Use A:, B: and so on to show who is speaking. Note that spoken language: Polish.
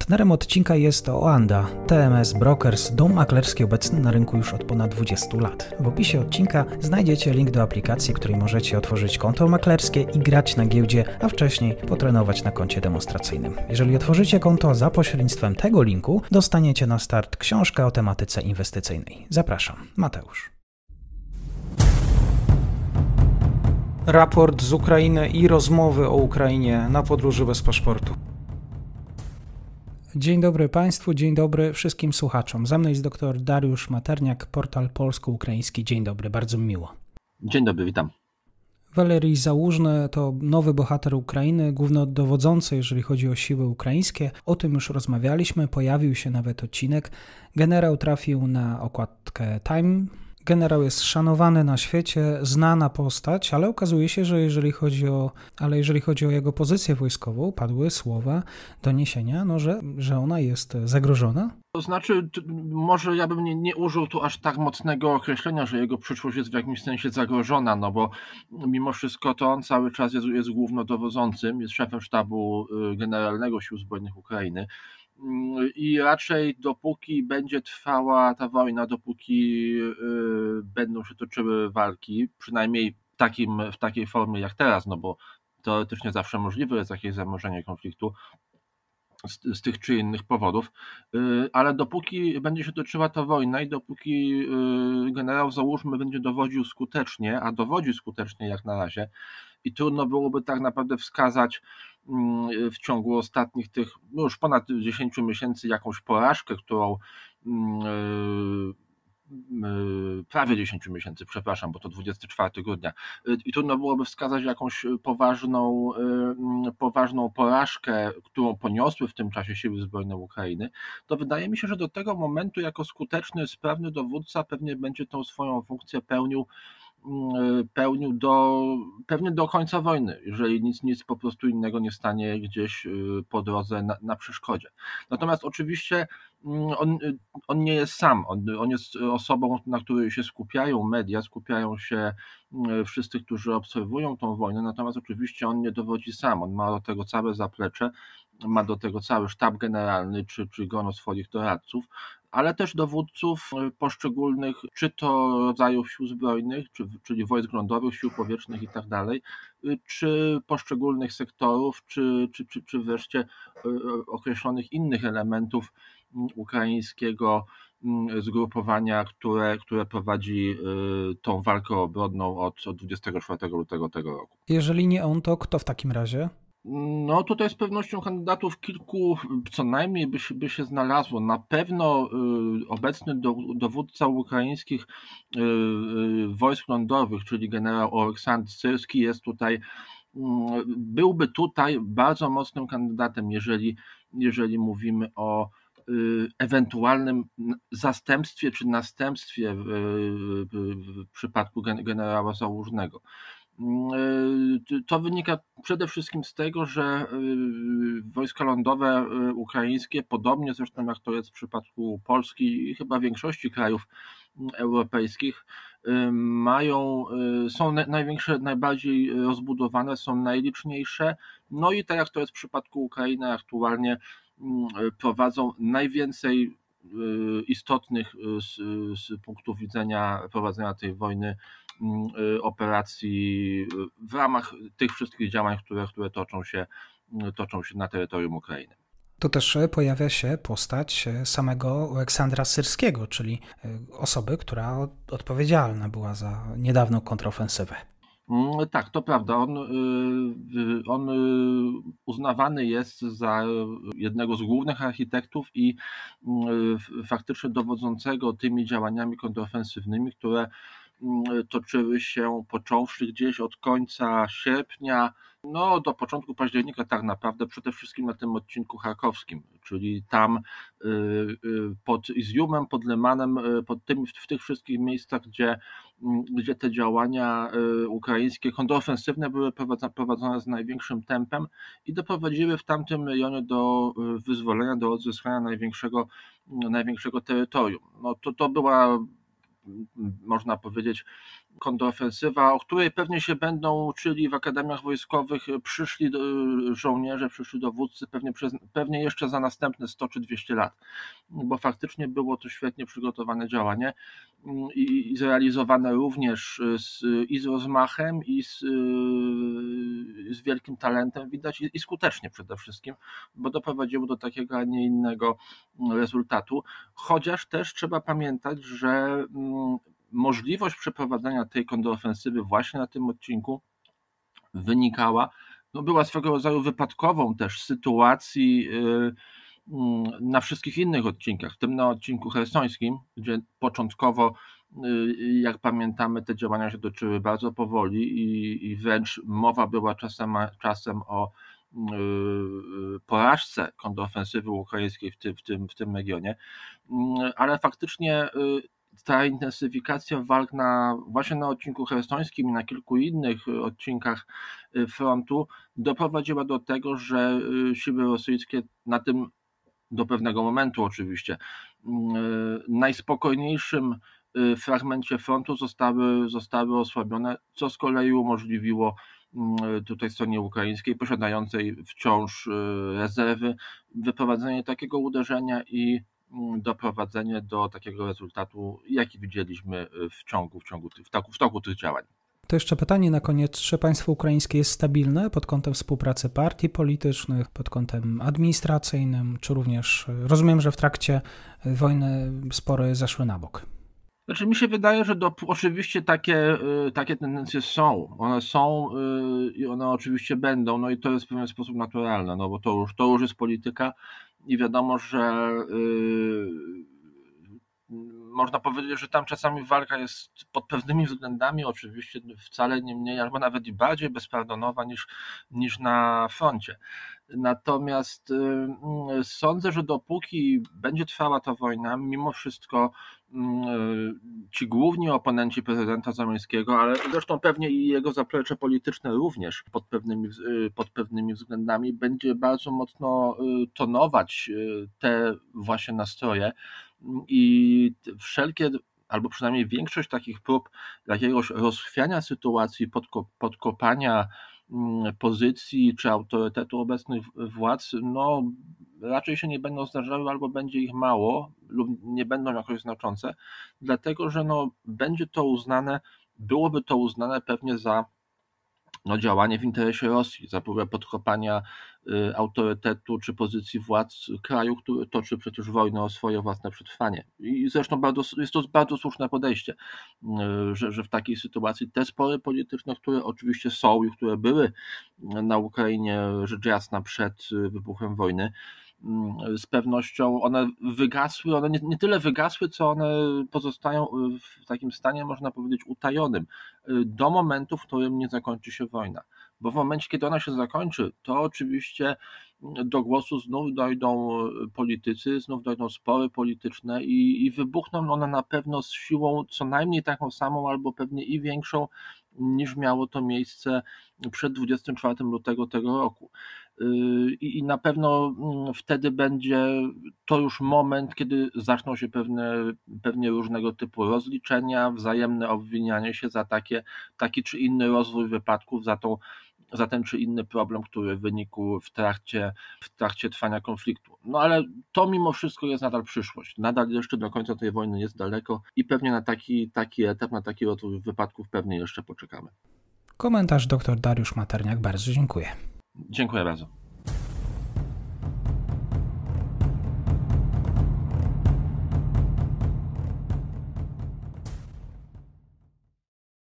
A: Partnerem odcinka jest Oanda, TMS Brokers, dom maklerski obecny na rynku już od ponad 20 lat. W opisie odcinka znajdziecie link do aplikacji, której możecie otworzyć konto maklerskie i grać na giełdzie, a wcześniej potrenować na koncie demonstracyjnym. Jeżeli otworzycie konto za pośrednictwem tego linku, dostaniecie na start książkę o tematyce inwestycyjnej. Zapraszam, Mateusz. Raport z Ukrainy i rozmowy o Ukrainie na podróży bez paszportu. Dzień dobry Państwu, dzień dobry wszystkim słuchaczom. Za mną jest dr Dariusz Materniak, portal polsko-ukraiński. Dzień dobry, bardzo miło.
B: Dzień dobry, witam.
A: Walerii Załużny to nowy bohater Ukrainy, głównodowodzący, jeżeli chodzi o siły ukraińskie. O tym już rozmawialiśmy, pojawił się nawet odcinek. Generał trafił na okładkę Time Generał jest szanowany na świecie, znana postać, ale okazuje się, że jeżeli chodzi o, ale jeżeli chodzi o jego pozycję wojskową, padły słowa, doniesienia, no, że, że ona jest zagrożona.
B: To znaczy, może ja bym nie, nie użył tu aż tak mocnego określenia, że jego przyszłość jest w jakimś sensie zagrożona, no bo mimo wszystko to on cały czas jest, jest głównodowodzącym, jest szefem sztabu y, generalnego Sił Zbrojnych Ukrainy i raczej dopóki będzie trwała ta wojna, dopóki y, będą się toczyły walki, przynajmniej w, takim, w takiej formie jak teraz, no bo teoretycznie zawsze możliwe jest jakieś zamorzenie konfliktu z, z, tych czy innych powodów, y, ale dopóki będzie się toczyła ta wojna i dopóki y, generał załóżmy będzie dowodził skutecznie, a dowodzi skutecznie jak na razie, i trudno byłoby tak naprawdę wskazać w ciągu ostatnich tych no już ponad 10 miesięcy jakąś porażkę, którą mm, y, prawie 10 miesięcy, przepraszam, bo to 24 grudnia. Y, I trudno byłoby wskazać jakąś poważną, mm, poważną porażkę, którą poniosły w tym czasie siły zbrojne Ukrainy. To wydaje mi się, że do tego momentu, jako skuteczny, sprawny dowódca, pewnie będzie tą swoją funkcję pełnił Mm, pełnił do, pewnie do końca wojny, jeżeli nic, nic po prostu innego nie stanie gdzieś y, po drodze na, na przeszkodzie. Natomiast oczywiście mm, on, on nie jest sam, on, on jest osobą, na której się skupiają media, skupiają się mm, wszyscy, którzy obserwują tą wojnę, natomiast oczywiście on nie dowodzi sam, on ma do tego całe zaplecze, ma do tego cały sztab generalny, czy, czy grono swoich doradców, ale też dowódców e, poszczególnych, czy to rodzajów sił zbrojnych, czy, czyli wojsk lądowych, sił powietrznych i tak dalej, y, czy poszczególnych sektorów, czy, czy, czy, czy wreszcie e, określonych innych elementów ukraińskiego zgrupowania, które, które prowadzi y, tą walkę obronną od 24 lutego tego roku.
A: Jeżeli nie on, to kto w takim razie?
B: No tutaj z pewnością kandydatów kilku co najmniej by się, by się znalazło. Na pewno y, obecny do, dowódca ukraińskich y, y, wojsk lądowych, czyli generał Oleksandr Syrski jest tutaj, y, byłby tutaj bardzo mocnym kandydatem, jeżeli, jeżeli mówimy o ewentualnym zastępstwie czy następstwie w, w, w przypadku generała Załużnego. Y, to wynika przede wszystkim z tego, że y, wojska lądowe y, ukraińskie, podobnie zresztą jak to jest w przypadku Polski i chyba większości krajów europejskich, mają, są największe, najbardziej rozbudowane, są najliczniejsze. No i tak jak to jest w przypadku Ukrainy aktualnie, prowadzą najwięcej istotnych z, z punktu widzenia prowadzenia tej wojny operacji y, w ramach tych wszystkich działań, które, które toczą, się, y, toczą się na terytorium Ukrainy.
A: Tu też pojawia się postać samego Aleksandra Syrskiego, czyli osoby, która odpowiedzialna była za niedawną kontrofensywę.
B: Mm, tak, to prawda. On, on uznawany jest za jednego z głównych architektów i faktycznie dowodzącego tymi działaniami kontrofensywnymi, które Mm, toczyły się począwszy gdzieś od końca sierpnia, no do początku października tak naprawdę, przede wszystkim na tym odcinku charkowskim, czyli tam y, y, pod Izjumem, pod Lemanem, y, pod tym, w tych wszystkich miejscach, gdzie, mm, gdzie te działania ukraińskie kontrofensywne były prowadzone z największym tempem i doprowadziły w tamtym rejonie do wyzwolenia, do odzyskania największego, największego terytorium. No to, to była można powiedzieć, kontrofensywa, o której pewnie się będą uczyli w akademiach wojskowych przyszli żołnierze, przyszli dowódcy, pewnie, przez, pewnie jeszcze za następne 100 czy 200 lat, bo faktycznie było to świetnie przygotowane działanie i, i zrealizowane również z, i z rozmachem, i z, z wielkim talentem, widać, i, i skutecznie przede wszystkim, bo doprowadziło do takiego, a nie innego rezultatu. Chociaż też trzeba pamiętać, że mm, możliwość przeprowadzenia tej kontrofensywy właśnie na tym odcinku wynikała, no była swego rodzaju wypadkową też sytuacji y, mm, na wszystkich innych odcinkach, w tym na odcinku hersońskim, gdzie początkowo, y, jak pamiętamy, te działania się toczyły bardzo powoli i, i wręcz mowa była czasem, czasem o Y, porażce kontrofensywy ukraińskiej w tym, w tym, w tym regionie, mm, ale faktycznie y, ta intensyfikacja walk na, właśnie na odcinku hersońskim i na kilku innych odcinkach y, frontu doprowadziła do tego, że siły rosyjskie na tym do pewnego momentu oczywiście najspokojniejszym fragmencie frontu zostały, zostały osłabione, co z kolei umożliwiło tutaj stronie ukraińskiej, posiadającej wciąż y, rezerwy, wyprowadzenie takiego uderzenia i doprowadzenie do takiego rezultatu, jaki widzieliśmy w ciągu, w ciągu w toku, w toku tych działań.
A: To jeszcze pytanie na koniec. Czy państwo ukraińskie jest stabilne pod kątem współpracy partii politycznych, pod kątem administracyjnym, czy również rozumiem, że w trakcie wojny spory zeszły na bok?
B: Znaczy mi się wydaje, że do, oczywiście takie, takie tendencje są. One są i one oczywiście będą, no i to jest w pewien sposób naturalne, no bo to już, to już jest polityka i wiadomo, że yy, można powiedzieć, że tam czasami walka jest pod pewnymi względami oczywiście wcale nie mniej, albo nawet i bardziej bezpardonowa niż, niż na froncie. Natomiast y, sądzę, że dopóki będzie trwała ta wojna, mimo wszystko mm, ci główni oponenci prezydenta Zamińskiego, ale zresztą pewnie i jego zaplecze polityczne również pod pewnymi, y, pod pewnymi względami, będzie bardzo mocno y, tonować te właśnie nastroje i wszelkie albo przynajmniej większość takich prób jakiegoś rozchwiania sytuacji, podkopania Mm, pozycji czy autorytetu obecnych władz, no raczej się nie będą zdarzały albo będzie ich mało lub nie będą jakoś znaczące, dlatego że no, będzie to uznane, byłoby to uznane pewnie za no, działanie w interesie Rosji, za próbę podkopania y, autorytetu czy pozycji władz kraju, który toczy przecież wojnę o swoje własne przetrwanie. I zresztą bardzo, jest to bardzo słuszne podejście, y, że, że w takiej sytuacji te spory polityczne, które oczywiście są i które były na Ukrainie rzecz jasna przed y, wybuchem wojny, z pewnością one wygasły, one nie, nie, tyle wygasły, co one pozostają w takim stanie, można powiedzieć, utajonym, y, do momentu, w którym nie zakończy się wojna. Bo w momencie, kiedy ona się zakończy, to oczywiście do głosu znów dojdą politycy, znów dojdą spory polityczne i, i wybuchną one na pewno z siłą co najmniej taką samą, albo pewnie i większą, niż miało to miejsce przed 24 lutego tego roku. I na pewno mm, wtedy będzie to już moment, kiedy zaczną się pewne, pewnie różnego typu rozliczenia, wzajemne obwinianie się za takie, taki czy inny rozwój wypadków, za, tą, za ten czy inny problem, który wynikł w trakcie, w trakcie trwania konfliktu. No ale to mimo wszystko jest nadal przyszłość. Nadal jeszcze do końca tej wojny jest daleko i pewnie na taki, taki etap, na taki rozwój wypadków pewnie jeszcze poczekamy.
A: Komentarz dr Dariusz Materniak, bardzo dziękuję.
B: 你先哭一边子